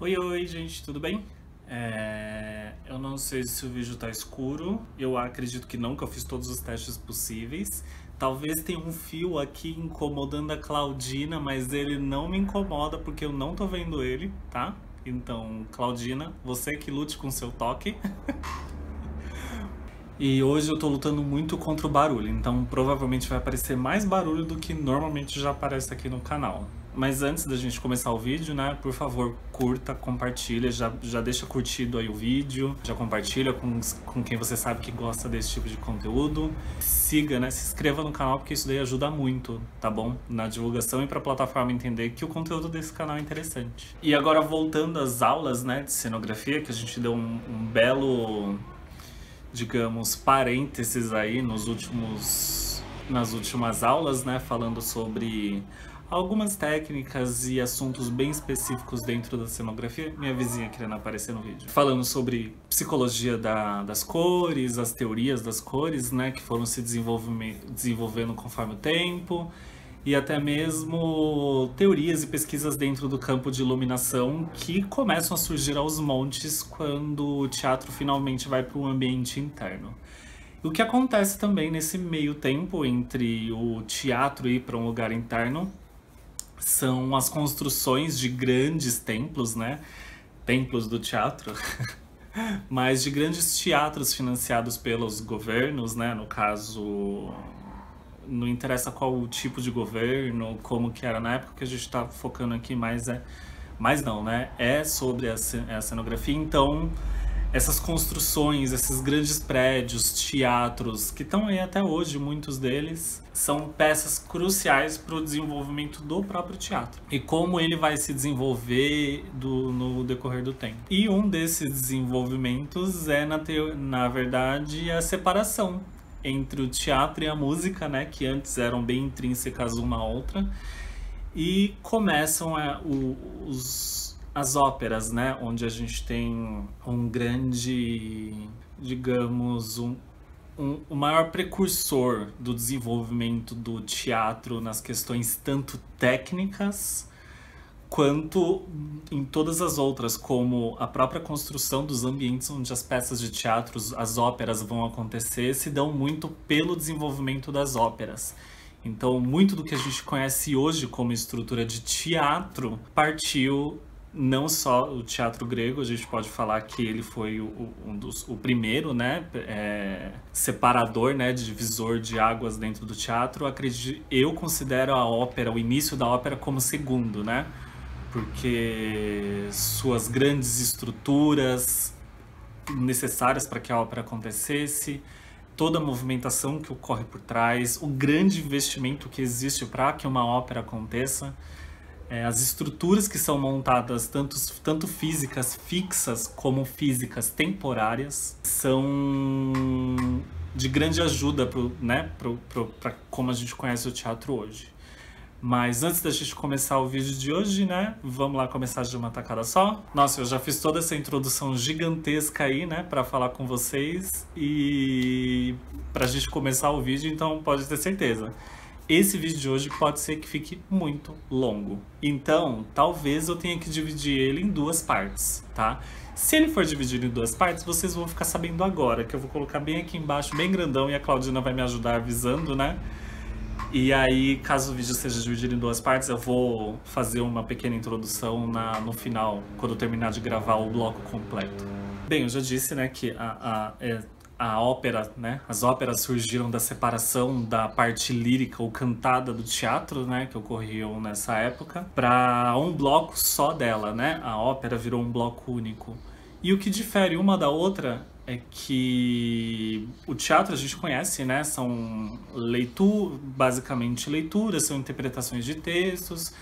Oi, oi, gente, tudo bem? É, Eu não sei se o vídeo tá escuro, eu acredito que não, que eu fiz todos os testes possíveis. Talvez tenha um fio aqui incomodando a Claudina, mas ele não me incomoda porque eu não tô vendo ele, tá? Então, Claudina, você que lute com seu toque. E hoje eu tô lutando muito contra o barulho, então provavelmente vai aparecer mais barulho do que normalmente já aparece aqui no canal. Mas antes da gente começar o vídeo, né, por favor, curta, compartilha, já, já deixa curtido aí o vídeo, já compartilha com, com quem você sabe que gosta desse tipo de conteúdo. Siga, né, se inscreva no canal porque isso daí ajuda muito, tá bom? Na divulgação e pra plataforma entender que o conteúdo desse canal é interessante. E agora voltando às aulas, né, de cenografia, que a gente deu um, um belo digamos, parênteses aí nos últimos, nas últimas aulas, né, falando sobre algumas técnicas e assuntos bem específicos dentro da cenografia. Minha vizinha querendo aparecer no vídeo. Falando sobre psicologia da, das cores, as teorias das cores, né, que foram se desenvolvendo conforme o tempo e até mesmo teorias e pesquisas dentro do campo de iluminação que começam a surgir aos montes quando o teatro finalmente vai para um ambiente interno. O que acontece também nesse meio tempo entre o teatro ir para um lugar interno são as construções de grandes templos, né? Templos do teatro. Mas de grandes teatros financiados pelos governos, né? No caso, não interessa qual o tipo de governo, como que era na época que a gente está focando aqui mais é, mas não, né? É sobre a, a cenografia, então essas construções, esses grandes prédios, teatros, que estão aí até hoje, muitos deles, são peças cruciais para o desenvolvimento do próprio teatro e como ele vai se desenvolver do, no decorrer do tempo. E um desses desenvolvimentos é, na, na verdade, a separação entre o teatro e a música, né, que antes eram bem intrínsecas uma à outra, e começam é, o, os, as óperas, né, onde a gente tem um grande, digamos, um, um, o maior precursor do desenvolvimento do teatro nas questões tanto técnicas quanto em todas as outras, como a própria construção dos ambientes onde as peças de teatro, as óperas vão acontecer, se dão muito pelo desenvolvimento das óperas. Então, muito do que a gente conhece hoje como estrutura de teatro partiu não só o teatro grego, a gente pode falar que ele foi o, um dos, o primeiro, né, é, separador, né, divisor de águas dentro do teatro. Acredito, eu considero a ópera, o início da ópera como segundo, né, porque suas grandes estruturas necessárias para que a ópera acontecesse, toda a movimentação que ocorre por trás, o grande investimento que existe para que uma ópera aconteça, é, as estruturas que são montadas, tanto, tanto físicas fixas como físicas temporárias, são de grande ajuda para né, como a gente conhece o teatro hoje. Mas antes da gente começar o vídeo de hoje, né? Vamos lá começar de uma tacada só. Nossa, eu já fiz toda essa introdução gigantesca aí, né? Pra falar com vocês e pra gente começar o vídeo, então pode ter certeza. Esse vídeo de hoje pode ser que fique muito longo. Então, talvez eu tenha que dividir ele em duas partes, tá? Se ele for dividido em duas partes, vocês vão ficar sabendo agora, que eu vou colocar bem aqui embaixo, bem grandão, e a Claudina vai me ajudar avisando, né? E aí, caso o vídeo seja dividido em duas partes, eu vou fazer uma pequena introdução na, no final, quando eu terminar de gravar o bloco completo. Bem, eu já disse, né, que a, a, é, a ópera, né, as óperas surgiram da separação da parte lírica ou cantada do teatro, né, que ocorriam nessa época, para um bloco só dela, né, a ópera virou um bloco único. E o que difere uma da outra é que o teatro a gente conhece, né? São leitura, basicamente leituras, são interpretações de textos.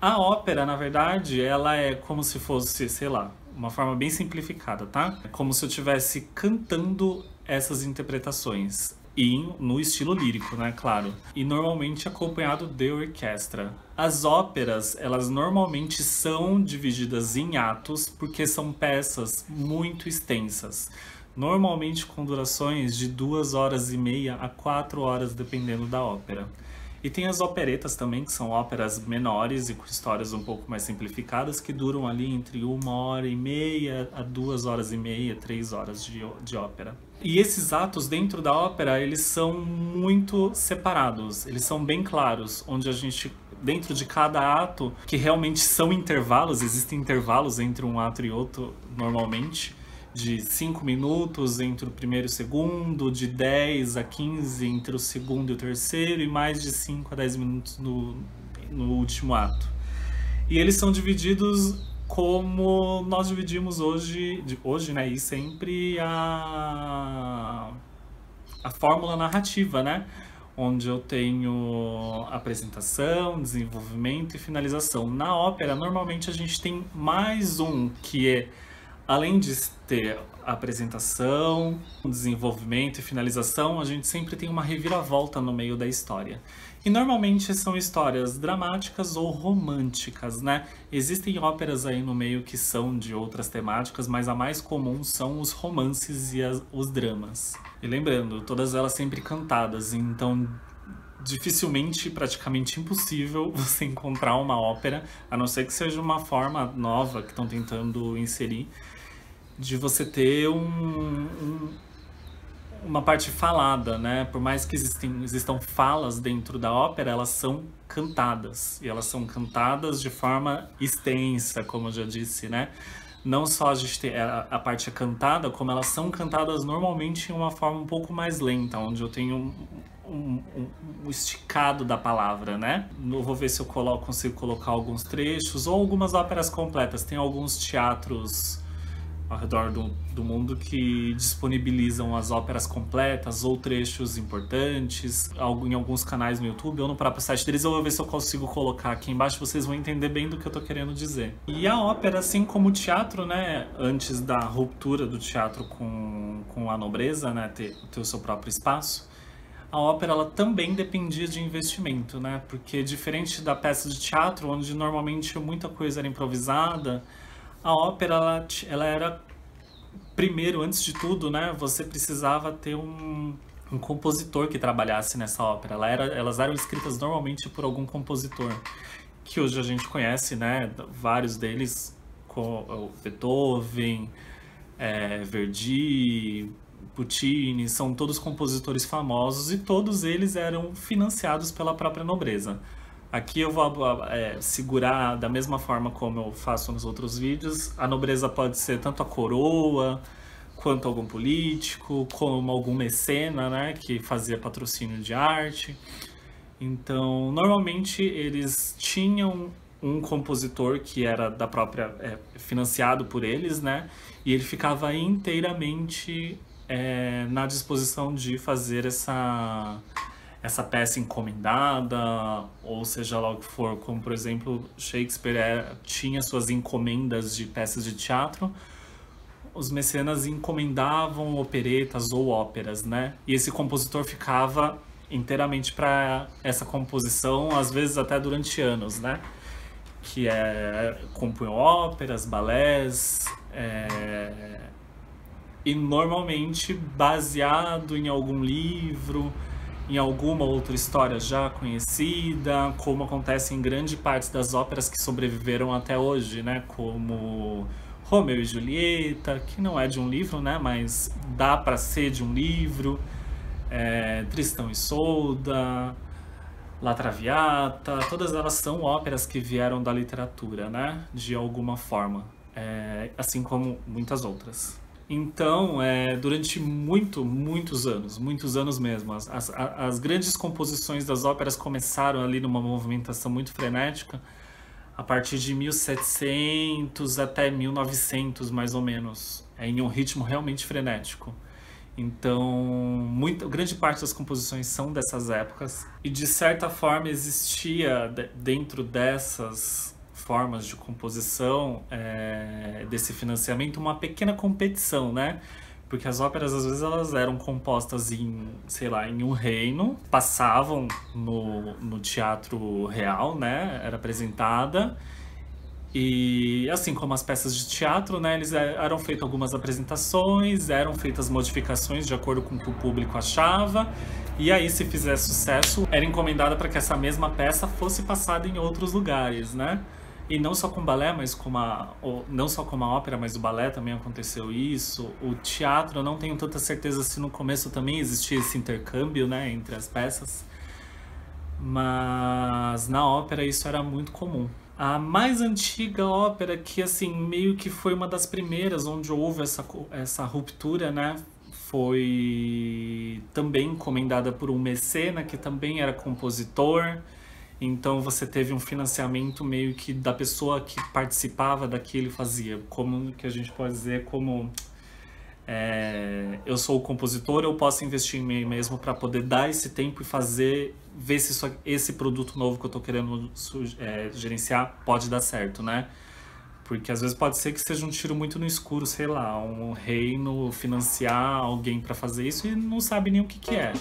A ópera, na verdade, ela é como se fosse, sei lá, uma forma bem simplificada, tá? É como se eu estivesse cantando essas interpretações. E no estilo lírico, né, claro. E normalmente acompanhado de orquestra. As óperas, elas normalmente são divididas em atos porque são peças muito extensas normalmente com durações de duas horas e meia a quatro horas, dependendo da ópera. E tem as operetas também, que são óperas menores e com histórias um pouco mais simplificadas, que duram ali entre uma hora e meia a duas horas e meia, três horas de, de ópera. E esses atos dentro da ópera, eles são muito separados, eles são bem claros, onde a gente dentro de cada ato, que realmente são intervalos, existem intervalos entre um ato e outro normalmente, de 5 minutos entre o primeiro e o segundo, de 10 a 15 entre o segundo e o terceiro, e mais de 5 a 10 minutos no, no último ato. E eles são divididos como nós dividimos hoje, hoje né, e sempre a, a fórmula narrativa, né? Onde eu tenho apresentação, desenvolvimento e finalização. Na ópera, normalmente a gente tem mais um que é além de ter apresentação, desenvolvimento e finalização, a gente sempre tem uma reviravolta no meio da história. E normalmente são histórias dramáticas ou românticas, né? Existem óperas aí no meio que são de outras temáticas, mas a mais comum são os romances e as, os dramas. E lembrando, todas elas sempre cantadas, então dificilmente, praticamente impossível você encontrar uma ópera, a não ser que seja uma forma nova que estão tentando inserir, de você ter um, um, uma parte falada, né? Por mais que existem, existam falas dentro da ópera, elas são cantadas. E elas são cantadas de forma extensa, como eu já disse, né? Não só a, gente ter a, a parte é cantada, como elas são cantadas normalmente em uma forma um pouco mais lenta, onde eu tenho um, um, um, esticado da palavra, né? Eu vou ver se eu coloco, consigo colocar alguns trechos ou algumas óperas completas. Tem alguns teatros ao redor do, do mundo que disponibilizam as óperas completas ou trechos importantes em alguns canais no YouTube ou no próprio site deles. Eu vou ver se eu consigo colocar aqui embaixo, vocês vão entender bem do que eu tô querendo dizer. E a ópera, assim como o teatro, né, antes da ruptura do teatro com, com a nobreza, né, ter, ter o seu próprio espaço, a ópera ela também dependia de investimento, né? Porque diferente da peça de teatro, onde normalmente muita coisa era improvisada, a ópera ela, ela era primeiro, antes de tudo, né, você precisava ter um, um compositor que trabalhasse nessa ópera. Ela era, elas eram escritas normalmente por algum compositor, que hoje a gente conhece, né, vários deles, com Beethoven, é, Verdi, Puccini, são todos compositores famosos e todos eles eram financiados pela própria nobreza. Aqui eu vou é, segurar da mesma forma como eu faço nos outros vídeos. A nobreza pode ser tanto a coroa, quanto algum político, como algum mecena, né, que fazia patrocínio de arte. Então, normalmente eles tinham um compositor que era da própria é, financiado por eles, né, e ele ficava inteiramente é, na disposição de fazer essa essa peça encomendada, ou seja lá o que for, como por exemplo Shakespeare era, tinha suas encomendas de peças de teatro, os mecenas encomendavam operetas ou óperas, né? E esse compositor ficava inteiramente para essa composição, às vezes até durante anos, né? Que é compunham óperas, balés, é... e normalmente baseado em algum livro em alguma outra história já conhecida, como acontece em grande parte das óperas que sobreviveram até hoje, né? Como Romeu e Julieta, que não é de um livro, né? Mas dá para ser de um livro. É, Tristão e Solda, La Traviata, todas elas são óperas que vieram da literatura, né? De alguma forma, é, assim como muitas outras. Então, é, durante muito, muitos anos, muitos anos mesmo, as, as, as, grandes composições das óperas começaram ali numa movimentação muito frenética, a partir de 1700 até 1900, mais ou menos, é, em um ritmo realmente frenético. Então, muita, grande parte das composições são dessas épocas, e de certa forma existia dentro dessas formas de composição é, desse financiamento uma pequena competição, né? Porque as óperas às vezes elas eram compostas em, sei lá, em um reino, passavam no, no teatro real, né? Era apresentada. E assim como as peças de teatro, né, eles é, eram feitas algumas apresentações, eram feitas modificações de acordo com o que o público achava, E aí, se fizer sucesso, era encomendada para que essa mesma peça fosse passada em outros lugares, né? E não só com balé, mas com a. Não só com a ópera, mas o balé também aconteceu isso. O teatro, eu não tenho tanta certeza se no começo também existia esse intercâmbio, né, entre as peças. Mas na ópera isso era muito comum. A mais antiga ópera, que assim, meio que foi uma das primeiras onde houve essa, essa ruptura, né? Foi também encomendada por um mecena que também era compositor. Então você teve um financiamento meio que da pessoa que participava daquilo fazia. Como que a gente pode dizer como é, eu sou o compositor, eu posso investir em mim mesmo para poder dar esse tempo e fazer, ver se isso, esse produto novo que eu estou querendo é, gerenciar pode dar certo, né? Porque às vezes pode ser que seja um tiro muito no escuro, sei lá, um reino financiar alguém para fazer isso e não sabe nem o que, que é.